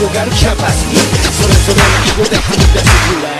広がるキャパスにそれぞれの囲碁ではみ出す未い